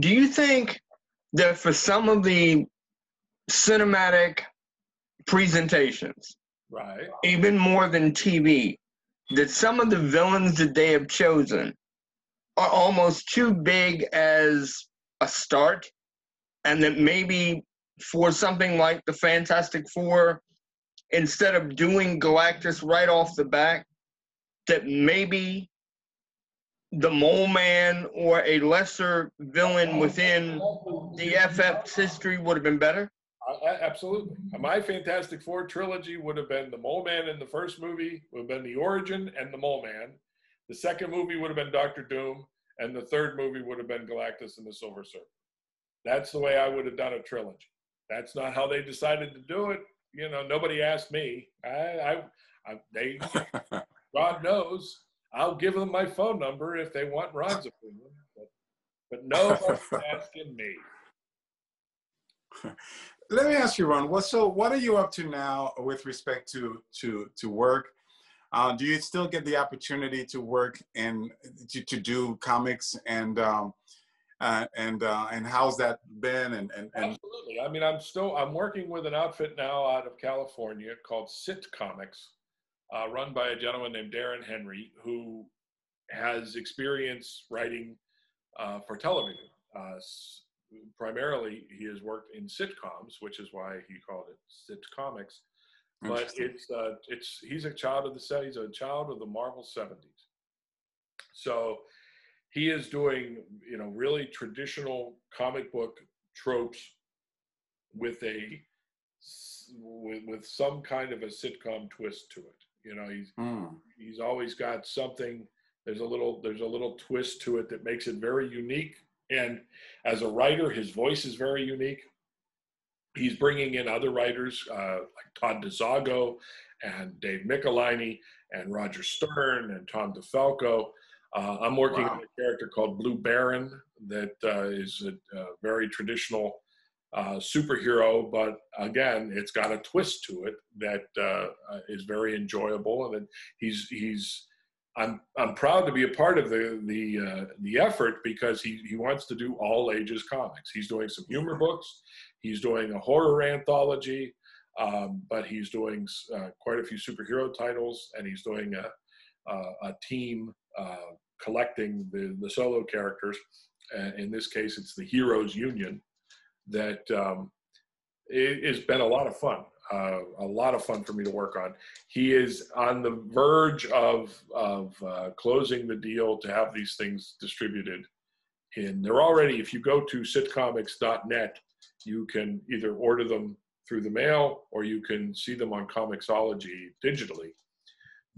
do you think that for some of the cinematic presentations, Right. even more than TV, that some of the villains that they have chosen are almost too big as a start, and that maybe for something like the Fantastic Four, instead of doing Galactus right off the back, that maybe the Mole Man or a lesser villain within the FF's history would have been better? Uh, absolutely. My Fantastic Four trilogy would have been the Mole Man in the first movie, would have been the origin and the Mole Man. The second movie would have been Doctor Doom, and the third movie would have been Galactus and the Silver Surfer. That's the way I would have done a trilogy. That's not how they decided to do it. You know, nobody asked me. I, I, I they, God knows, I'll give them my phone number if they want Ron's opinion. But, but nobody's asking me. Let me ask you, Ron. What so? What are you up to now with respect to to to work? Uh, do you still get the opportunity to work and to, to do comics and um, uh, and uh, and how's that been? And and, and Absolutely. I mean, I'm still I'm working with an outfit now out of California called Sit Comics, uh, run by a gentleman named Darin Henry, who has experience writing uh, for television. Uh, s- primarily, he has worked in sitcoms, which is why he called it Sit Comics. But it's uh, it's he's a child of the he's a child of the Marvel '70s. So he is doing you know really traditional comic book tropes with a with, with some kind of a sitcom twist to it you know he's Hmm. he's always got something there's a little there's a little twist to it that makes it very unique and as a writer his voice is very unique he's bringing in other writers uh, like todd dezago and dave michelinie and roger stern and tom defalco uh, i'm working Wow. on a character called blue baron that uh, is a, a very traditional uh, superhero, but again, it's got a twist to it that uh, uh, is very enjoyable, and he's he's. I'm I'm proud to be a part of the the uh, the effort because he he wants to do all ages comics. He's doing some humor books, he's doing a horror anthology, um, but he's doing uh, quite a few superhero titles, and he's doing a a, team uh, collecting the the solo characters. In this case, it's the Heroes Union that um, it has been a lot of fun. Uh, a lot of fun for me to work on. He is on the verge of of uh, closing the deal to have these things distributed. And they're already, if you go to sitcomics.net, you can either order them through the mail or you can see them on Comixology digitally.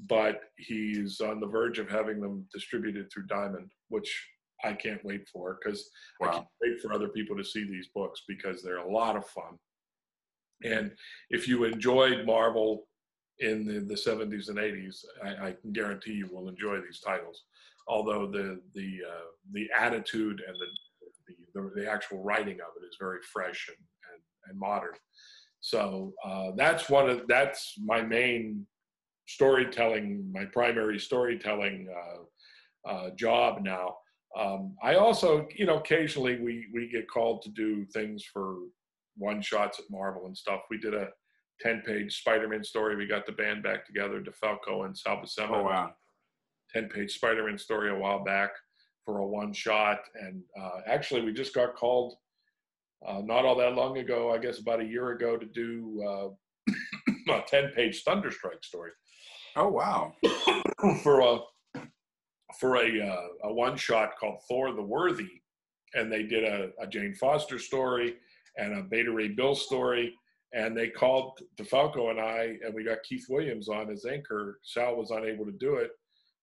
But he's on the verge of having them distributed through Diamond, which I can't wait for because I Wow. can't wait for other people to see these books because they're a lot of fun. And if you enjoyed Marvel in the, the 70s and 80s, I, I can guarantee you will enjoy these titles. Although the the uh, the attitude and the, the the the actual writing of it is very fresh and and, and modern. So uh, that's one of that's my main storytelling, my primary storytelling uh, uh, job now. Um, I also, you know, occasionally we we get called to do things for one shots at Marvel and stuff. We did a ten page Spider-Man story. We got the band back together, DeFalco and Sal Oh wow. Ten page Spider-Man story a while back for a one shot, and uh, actually we just got called uh, not all that long ago, I guess about a year ago, to do uh, a ten page Thunderstrike story Oh wow. for a for a uh, a one shot called Thor the Worthy, and they did a, a Jane Foster story and a Beta Ray Bill story, and they called DeFalco and I, and we got Keith Williams on as inker. Sal was unable to do it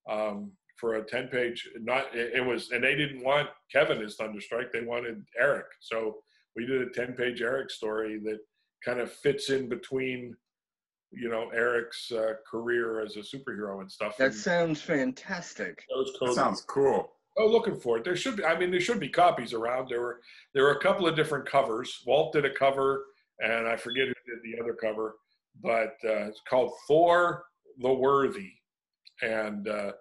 um, for a ten page. Not it, it was, and they didn't want Kevin as Thunderstrike. They wanted Eric, so we did a ten page Eric story that kind of fits in between you know Eric's uh, career as a superhero and stuff. That and sounds fantastic. those That sounds cool. Oh, looking for it. There should be. I mean, there should be copies around. There were there were a couple of different covers. Walt did a cover, and I forget who did the other cover, but uh, it's called Thor the Worthy, and uh,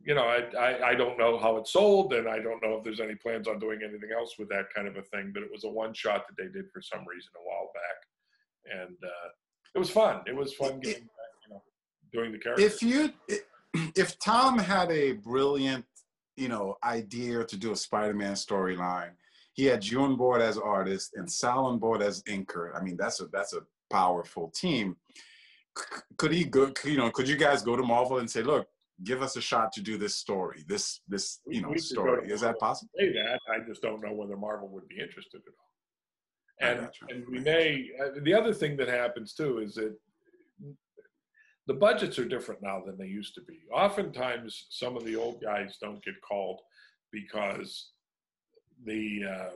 you know, I, I, I don't know how it sold, and I don't know if there's any plans on doing anything else with that kind of a thing. But it was a one shot that they did for some reason a while back, and uh, it was fun. It was fun getting back, you know, doing the character. If you, if Tom had a brilliant, you know, idea to do a Spider-Man storyline, he had you on board as artist and Sal on board as inker. I mean, that's a that's a powerful team. Could he go? You know, could you guys go to Marvel and say, look, give us a shot to do this story, this this you know story? Is that possible? Say that. I just don't know whether Marvel would be interested at all. And, and we may. Uh, the other thing that happens too is that the budgets are different now than they used to be. Oftentimes, some of the old guys don't get called because the uh,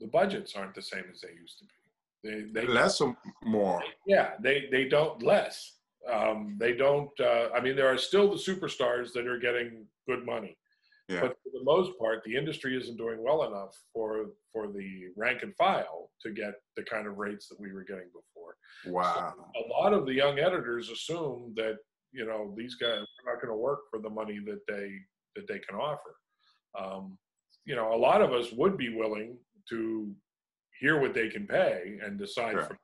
the budgets aren't the same as they used to be. They, they less or more. Yeah, they they don't less. Um, they don't. Uh, I mean, there are still the superstars that are getting good money, yeah. but for the most part, the industry isn't doing well enough for for the rank and file to get the kind of rates that we were getting before. Wow. So a lot of the young editors assume that you know these guys are not going to work for the money that they that they can offer. Um, you know, a lot of us would be willing to hear what they can pay and decide sure. from.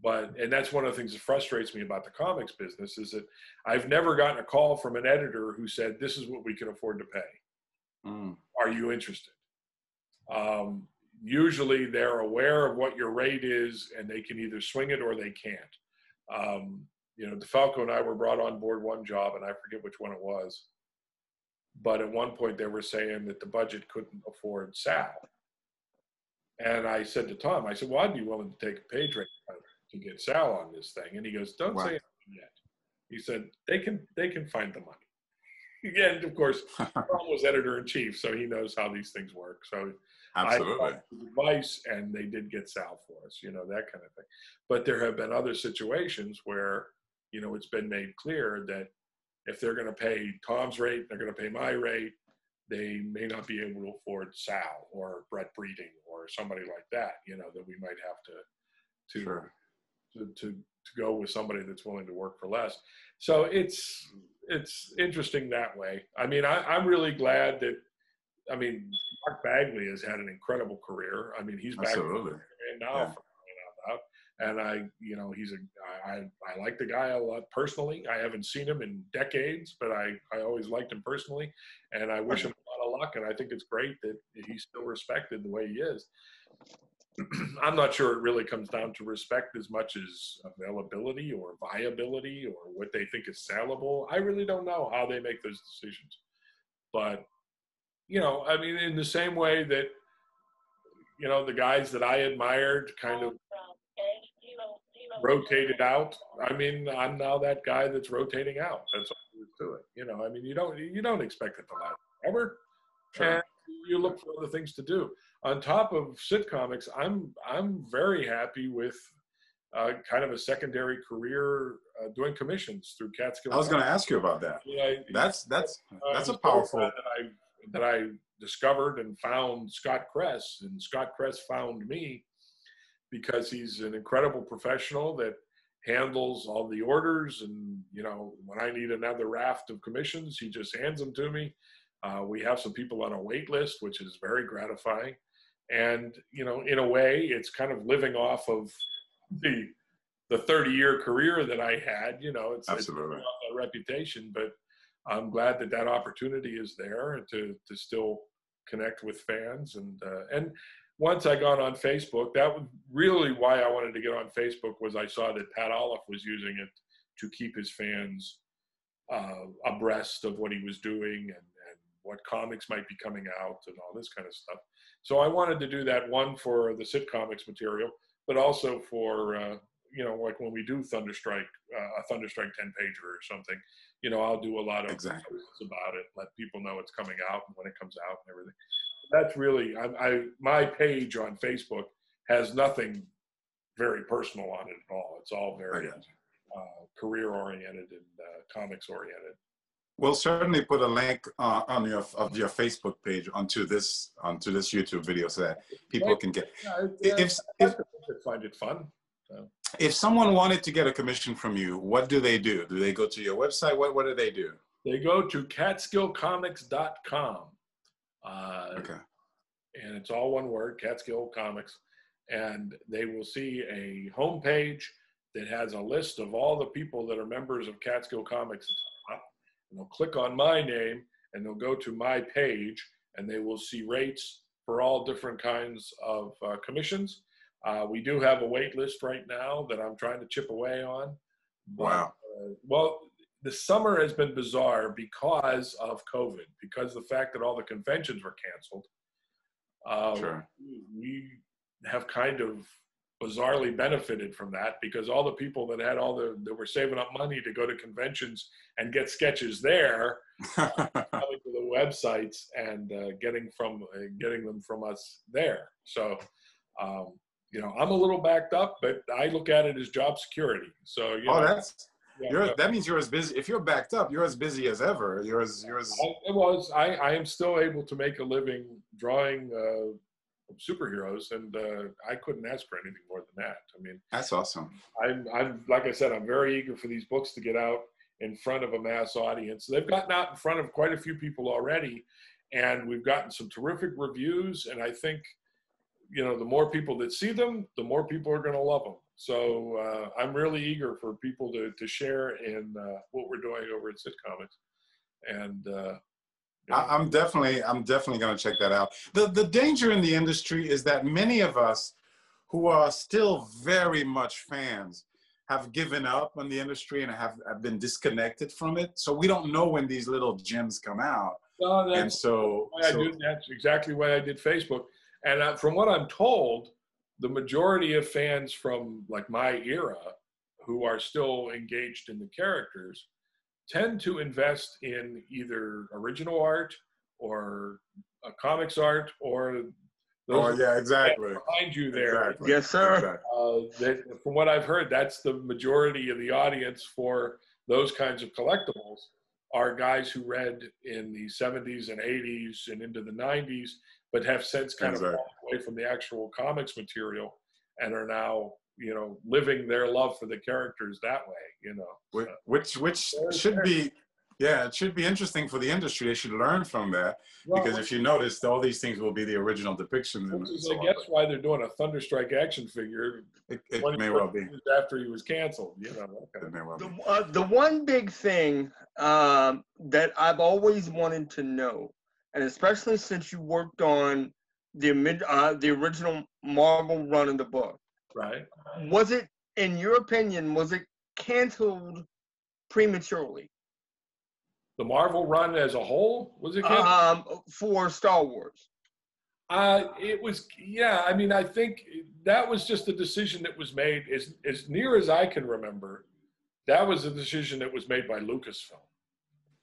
But and that's one of the things that frustrates me about the comics business is that I've never gotten a call from an editor who said, "This is what we can afford to pay. Mm. Are you interested?" Um, usually, they're aware of what your rate is, and they can either swing it or they can't. Um, you know, DeFalco and I were brought on board one job, and I forget which one it was. But at one point, they were saying that the budget couldn't afford Sal and I said to Tom, I said, well, I'd be willing to take a page rate to get Sal on this thing. And he goes, don't wow. say anything yet. He said, they can, they can find the money. Again, of course, Tom was editor in chief, so he knows how these things work. So Absolutely. Advice, and they did get Sal for us, you know, that kind of thing. But there have been other situations where, you know, it's been made clear that if they're going to pay Tom's rate, they're going to pay my rate, they may not be able to afford Sal or Brett Breeding or somebody like that, you know, that we might have to to sure. To, to to go with somebody that's willing to work for less. So it's it's interesting that way. I mean, I, I'm really glad that I mean Mark Bagley has had an incredible career. I mean, he's back and now yeah and I, you know, he's a I I like the guy a lot personally. I haven't seen him in decades, but I I always liked him personally, and I wish him a lot of luck. And I think it's great that he's still respected the way he is. I'm not sure it really comes down to respect as much as availability or viability or what they think is sellable. I really don't know how they make those decisions, but you know, I mean, in the same way that you know the guys that I admired kind of rotated out. I mean, I'm now that guy that's rotating out. That's all to it. You know, I mean, you don't you don't expect it to last forever, sure. and you look for other things to do. On top of sitcomics, I'm I'm very happy with uh, kind of a secondary career uh, doing commissions through Catskill. I was going to ask you about that. Yeah, that's that's uh, that's a powerful that I that I discovered and found Scott Kress, and Scott Kress found me because he's an incredible professional that handles all the orders and you know when i need another raft of commissions he just hands them to me uh, we have some people on a wait list which is very gratifying and you know in a way it's kind of living off of the the 30 year career that i had you know it's, Absolutely. it's a reputation but i'm glad that that opportunity is there to to still connect with fans and uh, and once I got on Facebook, that was really why I wanted to get on Facebook was I saw that Pat Olliffe was using it to keep his fans uh, abreast of what he was doing and, and what comics might be coming out and all this kind of stuff. So I wanted to do that one for the sitcomics material, but also for uh, you know like when we do Thunderstrike, uh, a Thunderstrike ten pager or something. You know, I'll do a lot of exactly. about it, let people know it's coming out and when it comes out and everything that's really I, I my page on Facebook has nothing very personal on it at all. It's all very uh, career oriented and uh, comics oriented. We'll certainly put a link uh, on your of your Facebook page onto this onto this YouTube video so that people can get. Yeah, if if, if find it fun. So. If someone wanted to get a commission from you, what do they do? Do they go to your website? What what do they do? They go to catskillcomics.com. Uh, Okay. and it's all one word, Catskill Comics. And they will see a homepage that has a list of all the people that are members of Catskill Comics. At the top. And they'll click on my name and they'll go to my page and they will see rates for all different kinds of uh, commissions. Uh, we do have a wait list right now that I'm trying to chip away on. But, Wow. uh, well, the summer has been bizarre because of COVID, because the fact that all the conventions were canceled. Uh, Sure. We have kind of bizarrely benefited from that because all the people that had all the that were saving up money to go to conventions and get sketches there coming to the websites and uh, getting from uh, getting them from us there. So, um, you know, I'm a little backed up, but I look at it as job security. So, you oh, know, that's yeah, you're, that means you're as busy. If you're backed up, you're as busy as ever. You're as you're as I, it was. I, I am still able to make a living drawing uh, superheroes, and uh, I couldn't ask for anything more than that. I mean, that's awesome. I'm, I'm like I said, I'm very eager for these books to get out in front of a mass audience. They've gotten out in front of quite a few people already, and we've gotten some terrific reviews. And I think, you know, the more people that see them, the more people are going to love them. So uh, I'm really eager for people to to share in uh, what we're doing over at Sitcomics, and. I, I'm definitely I'm definitely going to check that out. The the danger in the industry is that many of us who are still very much fans have given up on the industry and have, have been disconnected from it. So we don't know when these little gems come out. no, And so, why I so do, that's exactly why I did Facebook. And uh, from what I'm told, the majority of fans from like my era who are still engaged in the characters tend to invest in either original art or a comics art or those oh yeah, exactly. behind you there. Exactly. Yes, sir. Exactly. Uh, that, from what I've heard, that's the majority of the audience for those kinds of collectibles are guys who read in the 70s and 80s and into the 90s, but have since kind of Exactly. walked away from the actual comics material and are now, you know, living their love for the characters that way. You know, Whi- Which which should be yeah, it should be interesting for the industry. They should learn from that because if you notice, all these things will be the original depictions. Which is, so I guess, but why they're doing a Thunderstrike action figure. it, it may well be. after he was canceled. You know, okay. It may well be. The, uh, the one big thing um, that I've always wanted to know, and especially since you worked on the mid, uh, the original Marvel run of the book, right? was it, in your opinion, was it canceled prematurely The Marvel run as a whole was it? canceled? um, for Star Wars? Uh, it was, yeah. I mean, I think that was just a decision that was made. As as near as I can remember, that was a decision that was made by Lucasfilm.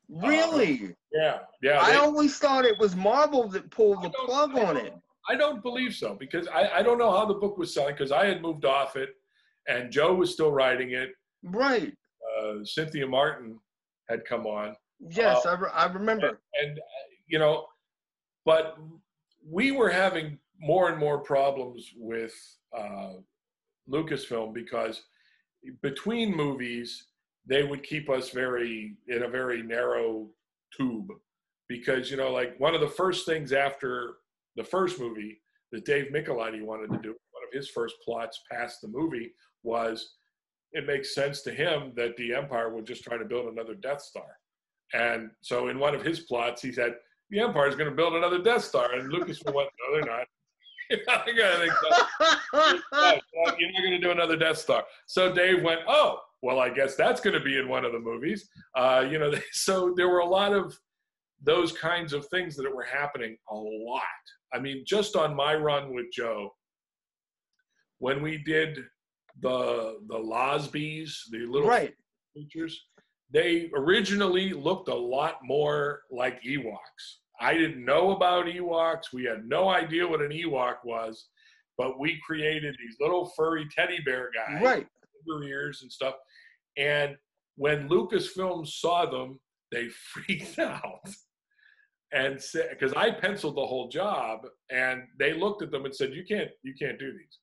Really? Yeah, yeah. I they- always thought it was Marvel that pulled the plug on it. I don't believe so because I, I don't know how the book was selling because I had moved off it, and Jo was still writing it. Right. Uh, Cynthia Martin had come on, Yes, Uh, I, re- I remember. and uh, you know, but we were having more and more problems with uh, Lucasfilm because between movies they would keep us very in a very narrow tube because you know like one of the first things after the first movie that Dave Michelinie wanted to do one of his first plots past the movie was it makes sense to him that the Empire would just try to build another Death Star and so in one of his plots, he said, the Empire is going to build another Death Star. And Lucasfilm went, no, they're not. You're not going to do another Death Star. So Dave went, oh, well, I guess that's going to be in one of the movies. Uh, you know, so there were a lot of those kinds of things that were happening a lot. I mean, just on my run with Jo, when we did the the Lahsbees, the little right. creatures. They originally looked a lot more like Ewoks. I didn't know about Ewoks. We had no idea what an Ewok was, but we created these little furry teddy bear guys, Right. ears and stuff. And when Lucasfilm saw them, they freaked out. And said, because I penciled the whole job, and they looked at them and said, "You can't, you can't do these."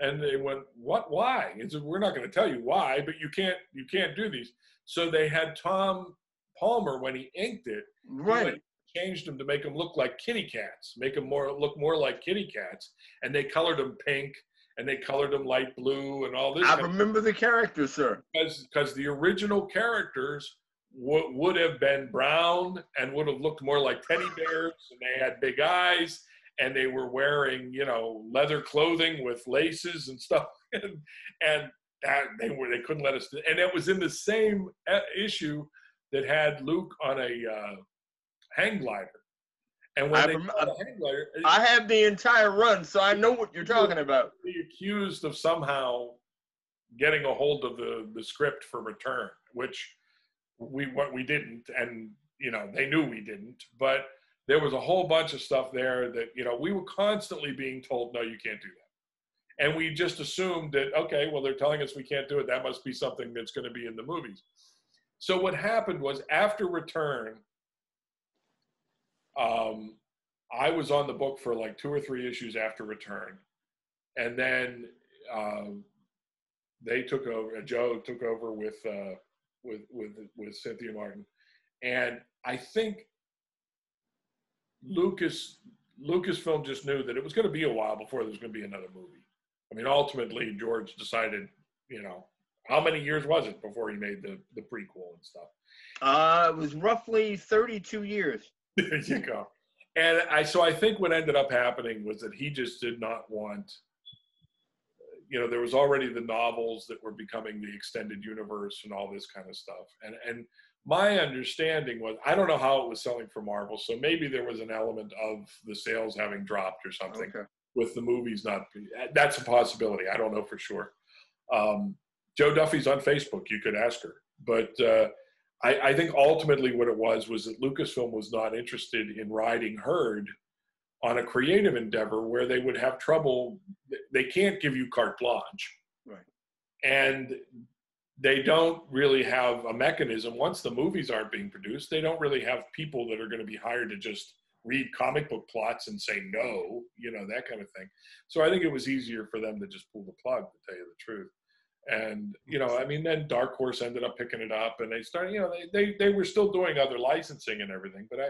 And they went, "What? Why?" And said, "We're not going to tell you why, but you can't, you can't do these." So they had Tom Palmer when he inked it, Right. changed them to make them look like kitty cats, make them more look more like kitty cats, and they colored them pink and they colored them light blue and all this. I remember the character, sir. because because the original characters w- would have been brown and would have looked more like teddy bears, and they had big eyes, and they were wearing you know leather clothing with laces and stuff, and and that, they were they couldn't let us. And it was in the same uh, issue that had Luke on a uh, hang glider. And when I they rem- hang glider, I have the entire run, so I know what you're talking about. be accused of somehow getting a hold of the the script for return which we what we didn't and you know they knew we didn't but there was a whole bunch of stuff there that you know we were constantly being told no you can't do that and we just assumed that okay well they're telling us we can't do it that must be something that's going to be in the movies so what happened was after return um, i was on the book for like two or three issues after return and then um, they took over. Jo took over with uh, with with with Cynthia Martin, and I think Lucas Lucasfilm just knew that it was going to be a while before there was going to be another movie. I mean, ultimately, George decided, you know, how many years was it before he made the the prequel and stuff. Uh, it was roughly 32 years. there you go. And I so I think what ended up happening was that he just did not want you know there was already the novels that were becoming the extended universe and all this kind of stuff. And and my understanding was i don't know how it was selling for marvel so maybe there was an element of the sales having dropped or something Okay. with the movies not that's a possibility i don't know for sure. Um, jo duffy's on facebook you could ask her. But uh, I, I think ultimately what it was was that lucasfilm was not interested in riding herd on a creative endeavor where they would have trouble they can't give you carte blanche. Right. and they don't really have a mechanism. Once the movies aren't being produced they don't really have people that are going to be hired to just read comic book plots and say no you know that kind of thing. So i think it was easier for them to just pull the plug to tell you the truth. And you know i mean then dark horse ended up picking it up and they started you know they, they, they were still doing other licensing and everything but i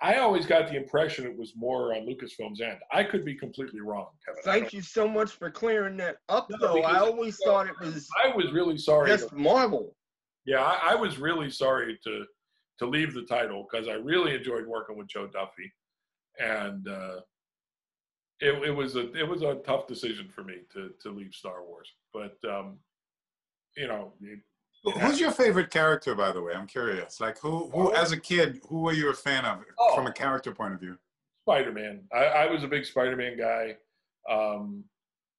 I always got the impression it was more on Lucasfilm's end. I could be completely wrong, Kevin. Thank you so much for clearing that up, No, though. I always thought it was I was really sorry. just to- Marvel. yeah, I, I was really sorry to to leave the title because I really enjoyed working with Jo Duffy, and uh, it, it was a it was a tough decision for me to to leave Star Wars. But um, you know, Who's your favorite character, by the way? I'm curious. Like, who, who, as a kid, who were you a fan of Oh. from a character point of view? Spider Man. I, I was a big Spider Man guy. Um,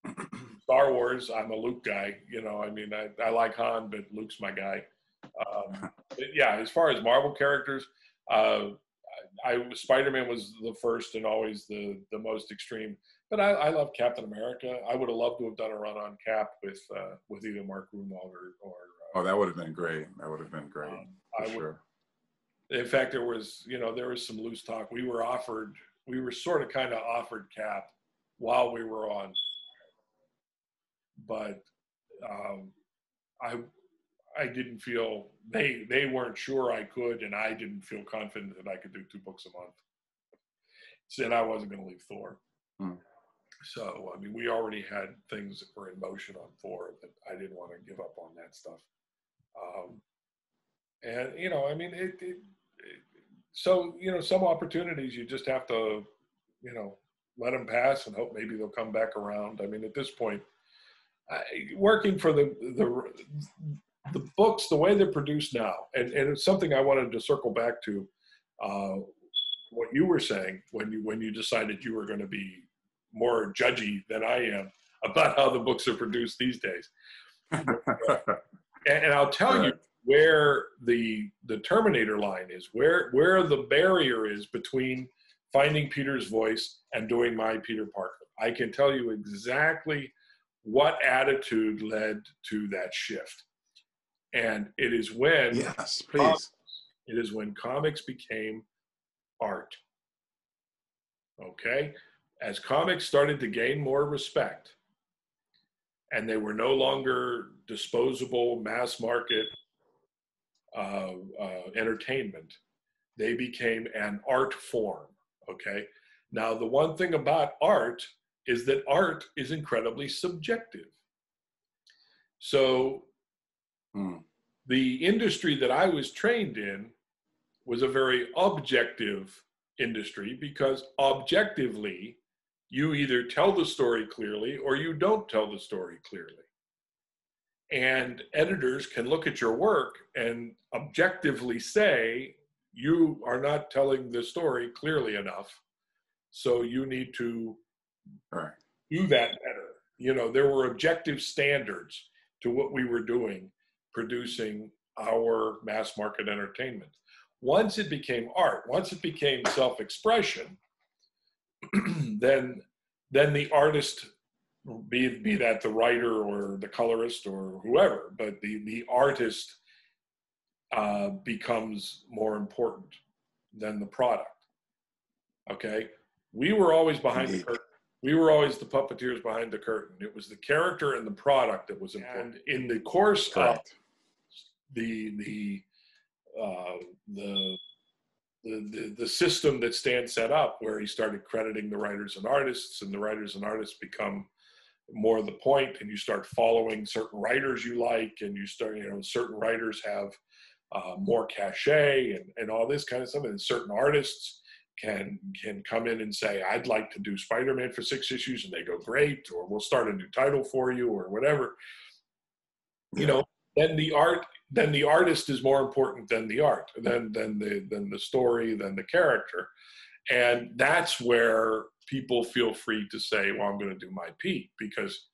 Star Wars. I'm a Luke guy. You know, I mean, I, I like Han, but Luke's my guy. Um, but yeah, as far as Marvel characters, uh, I, I Spider Man was the first and always the the most extreme. But I, I love Captain America. I would have loved to have done a run on Cap with uh, with either Mark Gruenwald or, or Oh, that would have been great. That would have been great. um, For I would sure. in fact there was you know there was some loose talk we were offered we were sort of kind of offered cap while we were on but um, i i didn't feel they they weren't sure i could and i didn't feel confident that i could do two books a month said i wasn't going to leave thor Hmm. so i mean we already had things that were in motion on thor that i didn't want to give up on that stuff um, and you know i mean it, it, it so you know some opportunities you just have to you know let them pass and hope maybe they'll come back around. I mean at this point I, working for the the the books the way they're produced now and, and it's something i wanted to circle back to uh, what you were saying when you when you decided you were going to be more judgy than i am about how the books are produced these days and, and I'll tell you where the the Terminator line is, where where the barrier is between finding Peter's voice and doing my Peter Parker. I can tell you exactly what attitude led to that shift. And it is when yes, please. it is when comics became art. Okay? As comics started to gain more respect and they were no longer disposable mass market uh, uh, entertainment. They became an art form. Okay. Now, the one thing about art is that art is incredibly subjective. So, Hmm. the industry that I was trained in was a very objective industry because objectively, you either tell the story clearly or you don't tell the story clearly. And editors can look at your work and objectively say, you are not telling the story clearly enough. So you need to Right. do that better. You know, there were objective standards to what we were doing, producing our mass market entertainment. Once it became art, once it became self-expression, then then the artist, be be that the writer or the colorist or whoever, but the the artist uh, becomes more important than the product. Okay, we were always behind the curtain we were always the puppeteers behind the curtain. It was the character and the product that was important. And in the course of the the uh, the, the the the system that Stan set up, where he started crediting the writers and artists, and the writers and artists become more the point, and you start following certain writers you like, and you start you know certain writers have uh, more cachet and and all this kind of stuff, and certain artists can can come in and say i'd like to do spider-man for six issues and they go great or we'll start a new title for you or whatever. You know then the art then the artist is more important than the art than than the than the story than the character and that's where people feel free to say well i'm going to do my peak because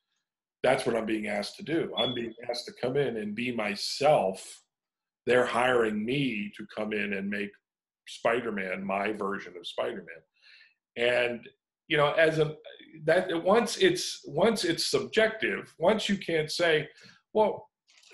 that's what i'm being asked to do i'm being asked to come in and be myself they're hiring me to come in and make Spider-Man, my version of Spider-Man. And you know, as a that once it's once it's subjective, once you can't say, well,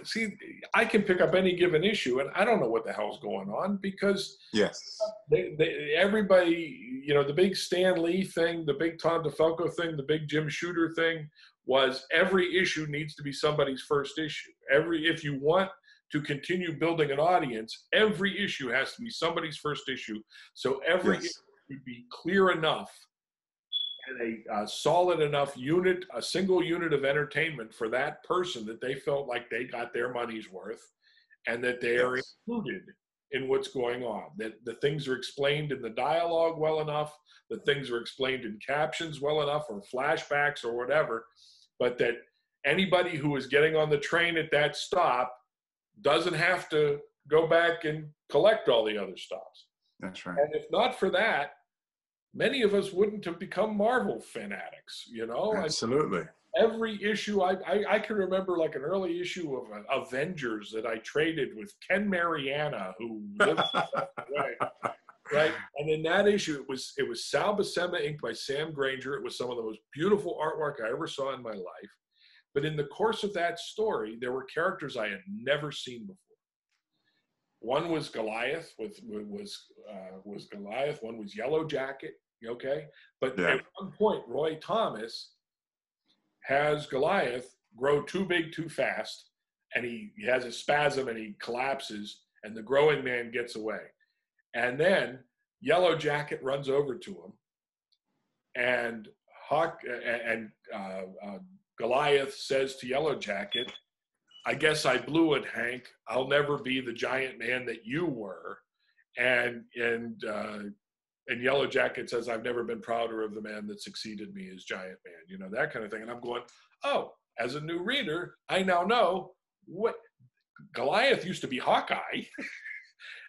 see, I can pick up any given issue and I don't know what the hell's going on because Yes. they, they, everybody, you know, the big Stan Lee thing, the big Tom DeFalco thing, the big Jim Shooter thing was every issue needs to be somebody's first issue. Every if you want to continue building an audience, every issue has to be somebody's first issue. So every Yes. issue should be clear enough and a, uh solid enough unit, a single unit of entertainment for that person that they felt like they got their money's worth and that they are included in what's going on. That the things are explained in the dialogue well enough, the things are explained in captions well enough, or flashbacks or whatever, but that anybody who is getting on the train at that stop doesn't have to go back and collect all the other stops. That's right. And if not for that, many of us wouldn't have become Marvel fanatics, you know? Absolutely. every issue I, I I can remember like an early issue of uh, Avengers that I traded with Ken Mariana who lived away, right and in that issue it was it was Sal Buscema inked by Sam Grainger it was some of the most beautiful artwork I ever saw in my life but in the course of that story there were characters I had never seen before one was Goliath with was uh, was Goliath one was Yellow Jacket okay but Yeah. at one point Roy Thomas has Goliath grow too big too fast, and he, he has a spasm and he collapses, and the growing man gets away. And then Yellow Jacket runs over to him, and Hawk and uh, uh, Goliath says to Yellow Jacket, "I guess I blew it, Hank. I'll never be the giant man that you were." And and uh, and Yellow Jacket says, I've never been prouder of the man that succeeded me as Giant Man, you know, that kind of thing. And I'm going, oh, as a new reader, I now know what Goliath used to be Hawkeye.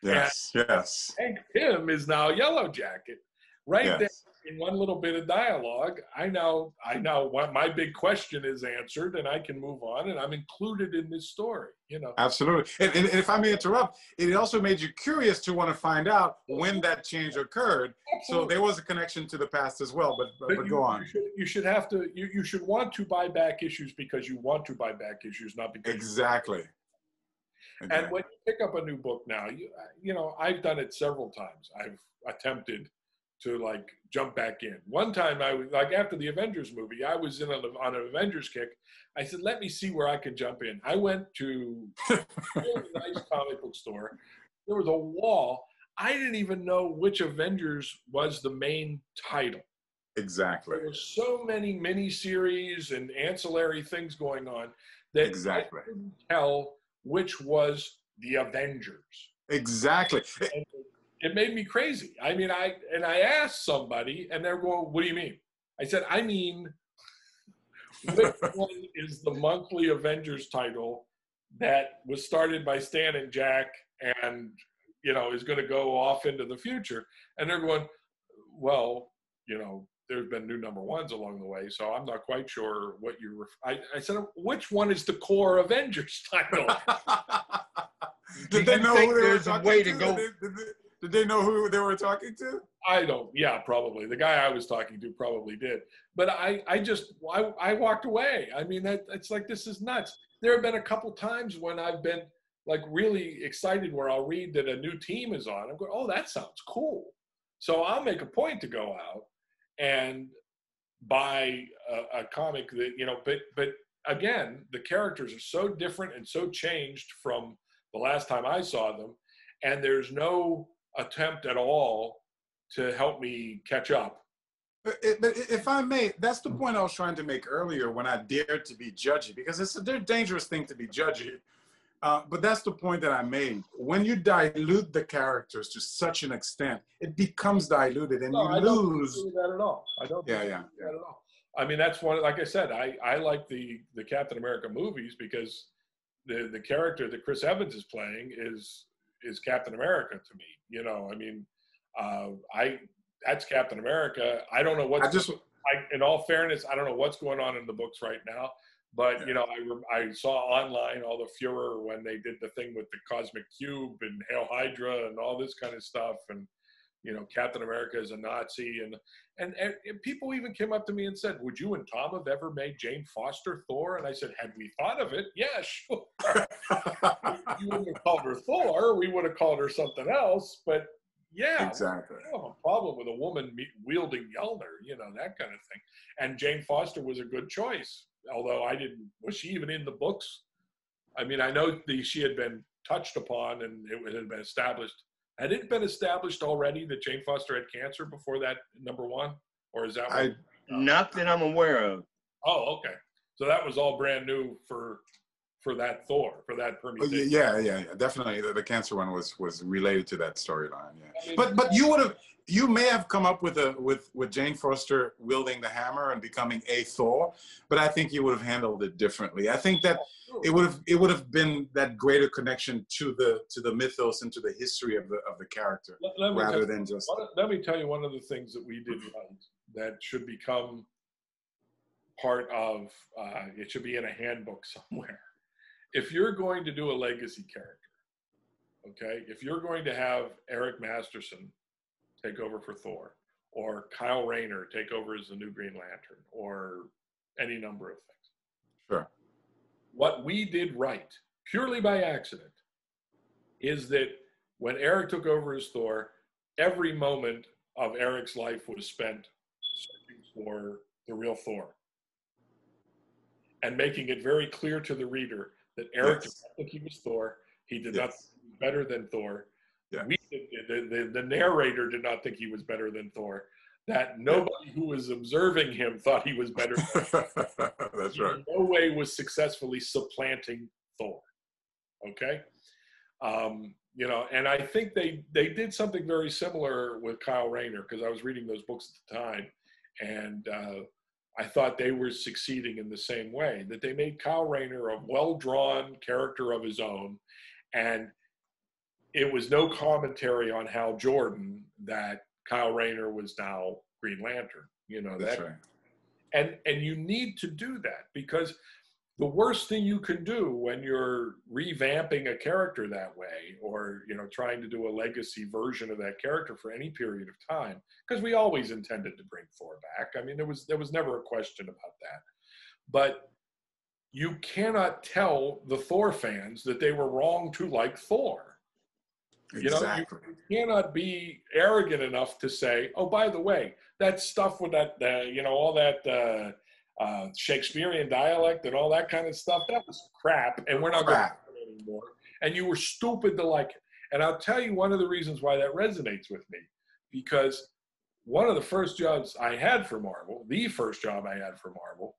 Yes. Yes. Hank Pym is now Yellow Jacket. Right there Yes. In one little bit of dialogue, I now I know what my big question is answered and I can move on and I'm included in this story, you know. Absolutely. And, and if I may interrupt, it also made you curious to want to find out when that change occurred. So there was a connection to the past as well. But but, But but you, go on. You should, you should have to. You, you should want to buy back issues because you want to buy back issues, not because. Exactly. And when you pick up a new book now, you you know I've done it several times. I've attempted to like jump back in. One time I was like after the Avengers movie, I was in a, on an Avengers kick. I said, "Let me see where I can jump in." I went to a nice comic book store. There was a wall. I didn't even know which Avengers was the main title. Exactly. There were so many miniseries and ancillary things going on that Exactly. I couldn't tell which was the Avengers. Exactly. And it made me crazy. I mean, I and I asked somebody, and they're going, "What do you mean?" I said, "I mean, which one is the monthly Avengers title that was started by Stan and Jack, and you know is going to go off into the future?" And they're going, "Well, you know." There's been new number ones along the way, so I'm not quite sure what you. Ref- I, I said, which one is the core Avengers title? did Do they you know think who they were there's a talking way to? to go- Did they, did, they, did they know who they were talking to? I don't. Yeah, probably. The guy I was talking to probably did. But I, I just, I, I walked away. I mean, that, it's like this is nuts. There have been a couple times when I've been like really excited where I'll read that a new team is on. I'm going, oh, that sounds cool. So I'll make a point to go out and buy a, a comic that you know. But but again, the characters are so different and so changed from the last time I saw them, and there's no attempt at all to help me catch up. But, it- but if I may, that's the point I was trying to make earlier when I dared to be judgy, because it's a dangerous thing to be judgy. Uh, but that's the point that I made. When you dilute the characters to such an extent, it becomes diluted and No, I you don't lose. that at all. I don't. Yeah, agree yeah, with that at all. I mean, that's one. Like I said, I I like the the Captain America movies because the the character that Chris Evans is playing is is Captain America to me. You know, I mean, uh, I that's Captain America. I don't know what's. I just, I, in all fairness, I don't know what's going on in the books right now. But Yeah. you know, I I saw online all the furor when they did the thing with the cosmic cube and Hail Hydra and all this kind of stuff, and you know, Captain America is a Nazi, and and, and and people even came up to me and said, "Would you and Tom have ever made Jane Foster Thor?" And I said, "Had we thought of it, yeah, sure. you wouldn't have called her Thor. We would have called her something else, but yeah, exactly. I don't have a problem with a woman wielding Mjolnir, you know, that kind of thing. And Jane Foster was a good choice, although I didn't, was she even in the books? I mean, I know the, she had been touched upon and it had been established. Had it been established already that Jane Foster had cancer before that number one? Or is that? what- I, Not that I'm aware of. oh, okay. So that was all brand new for for that Thor, for that oh, permutation. yeah, yeah, yeah, definitely. The, the cancer one was was related to that storyline. Yeah. I mean, But but you would have you may have come up with a with with Jane Foster wielding the hammer and becoming a Thor, but I think you would have handled it differently. I think that it would have it would have been that greater connection to the to the mythos and to the history of the of the character let, let rather than just One let me tell you one of the things that we did right that should become part of uh, it should be in a handbook somewhere if you're going to do a legacy character okay if you're going to have eric masterson take over for thor or kyle rayner take over as the new green lantern or any number of things sure. what we did right, purely by accident, is that when Eric took over as Thor, every moment of Eric's life was spent searching for the real Thor and making it very clear to the reader that Eric did not think he was Thor. He did not Yes. think he was better than Thor. Yeah. We, the, the, the narrator did not think he was better than Thor. That nobody who was observing him thought he was better That's he right. no way was successfully supplanting Thor. Okay, um, you know, and I think they they did something very similar with Kyle Rayner because I was reading those books at the time, and uh, I thought they were succeeding in the same way that they made Kyle Rayner a well drawn character of his own, and it was no commentary on Hal Jordan that Kyle Rayner was now Green Lantern. You know That's that right. and and you need to do that because the worst thing you can do when you're revamping a character that way or you know trying to do a legacy version of that character for any period of time because we always intended to bring thor back i mean there was there was never a question about that but you cannot tell the thor fans that they were wrong to like thor Exactly. You know, you cannot be arrogant enough to say, "Oh, by the way, that stuff with that, uh, you know, all that uh, uh, Shakespearean dialect and all that kind of stuff, that was crap, and we're not going to do it anymore." And you were stupid to like it. And I'll tell you one of the reasons why that resonates with me, because one of the first jobs I had for Marvel, the first job I had for Marvel,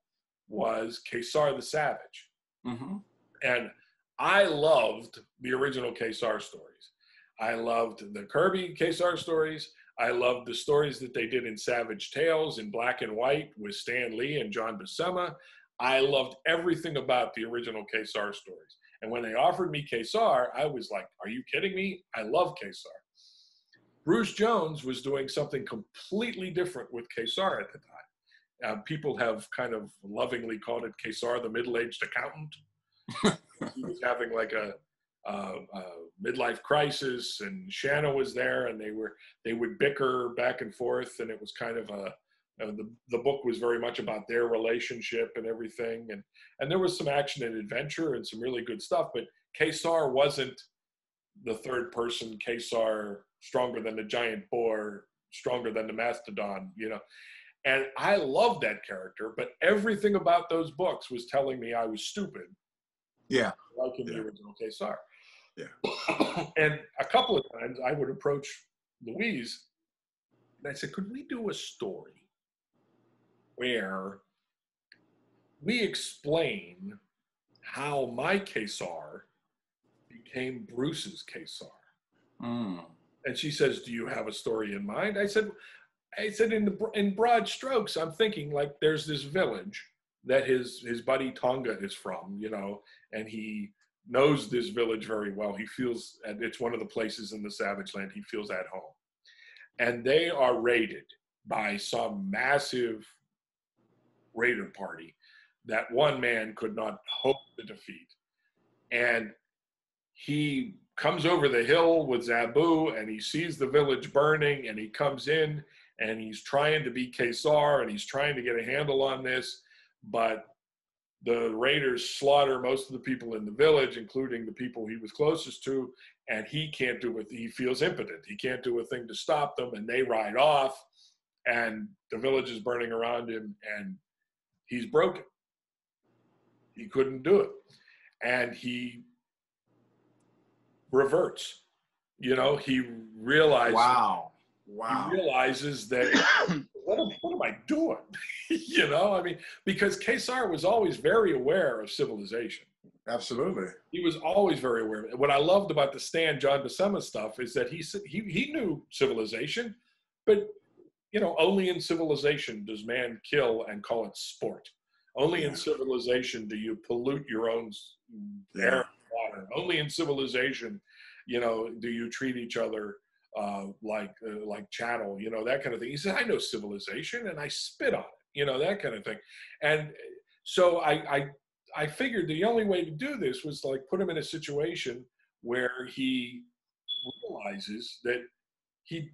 was Ka-Zar the Savage hmm and I loved the original Ka-Zar stories. I loved the Kirby Ka-Zar stories. I loved the stories that they did in Savage Tales in black and white with Stan Lee and John Buscema. I loved everything about the original Ka-Zar stories. And when they offered me Ka-Zar, I was like, "Are you kidding me? I love Ka-Zar." Bruce Jones was doing something completely different with Ka-Zar at the time. Uh, people have kind of lovingly called it Ka-Zar, the middle-aged accountant he was having like a, uh, a midlife crisis, and Shanna was there, and they were they would bicker back and forth, and it was kind of a uh, the the book was very much about their relationship and everything, and and there was some action and adventure and some really good stuff, but Ka-Zar wasn't the third person Ka-Zar stronger than the giant boar, stronger than the mastodon, you know. And I loved that character, but everything about those books was telling me I was stupid Yeah. like in the Yeah. original Ka-Zar. Yeah. and a couple of times I would approach Louise and I said, could we do a story where we explain how my Ka-Zar became Bruce's Ka-Zar? Mm. And she says, "Do you have a story in mind?" I said, "I said in the in broad strokes, I'm thinking like there's this village that his his buddy Tonga is from, you know, and he knows this village very well. He feels it's one of the places in the Savage Land he feels at home, and they are raided by some massive raider party that one man could not hope to defeat, and he comes over the hill with Zabu and he sees the village burning and he comes in and he's trying to be Ka-Zar and he's trying to get a handle on this, but the raiders slaughter most of the people in the village, including the people he was closest to, and he can't do it. He feels impotent. He can't do a thing to stop them, and they ride off, and the village is burning around him, and he's broken. He couldn't do it, and he reverts. You know, he realizes Wow. Wow. he realizes that what am, what am I doing? you know, I mean, because Ka-Zar was always very aware of civilization. Absolutely. He was always very aware. What I loved about the Stan John Buscema stuff is that he he he knew civilization, but you know, only in civilization does man kill and call it sport. Only in civilization do you pollute your own Yeah. air and water. Only in civilization, you know, do you treat each other uh, like uh, like chattel, you know, that kind of thing. He said, I know civilization and I spit on it, you know, that kind of thing. And so I, I I figured the only way to do this was to like put him in a situation where he realizes that he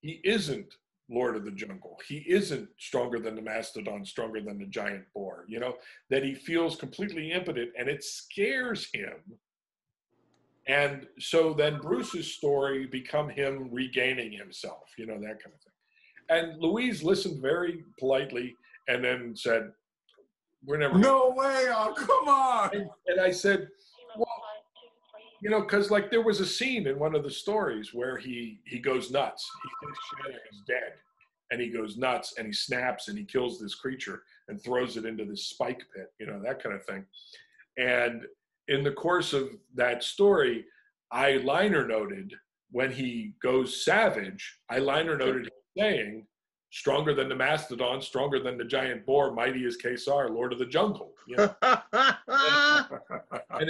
he isn't Lord of the Jungle. He isn't stronger than the mastodon, stronger than the giant boar. You know that he feels completely impotent, and it scares him. And so then Bruce's story become him regaining himself. You know that kind of thing. And Louise listened very politely, and then said, "We're never." No way. Oh, come on. And, and I said, well, you know, because like there was a scene in one of the stories where he he goes nuts. He thinks Shanna is dead, and he goes nuts and he snaps and he kills this creature and throws it into this spike pit. You know that kind of thing. And in the course of that story, I liner noted when he goes savage. I liner noted him saying. Stronger than the mastodon, stronger than the giant boar, mighty as Ka-Zar, Lord of the Jungle. You know? and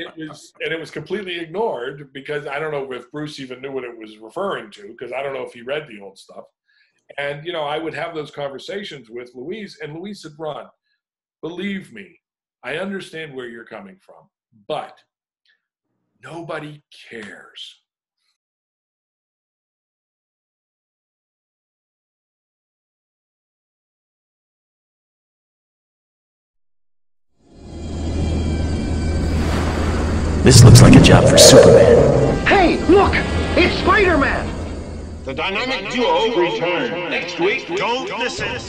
it was and it was completely ignored because I don't know if Bruce even knew what it was referring to because I don't know if he read the old stuff. And you know, I would have those conversations with Louise, and Louise said, "Ron, believe me, I understand where you're coming from, but nobody cares." This looks like a job for Superman. Hey, look! It's Spider-Man! The dynamic duo return next week. Don't miss it.